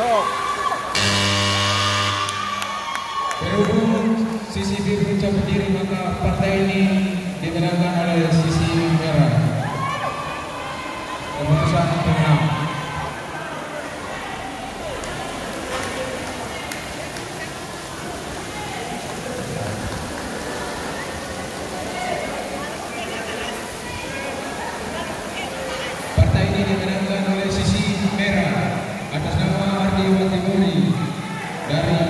Sok. Berhubung sisi biru mencabut diri maka partai ini dimenangkan oleh sisi merah. Keputusan pemenang. Partai ini dimenangkan Garra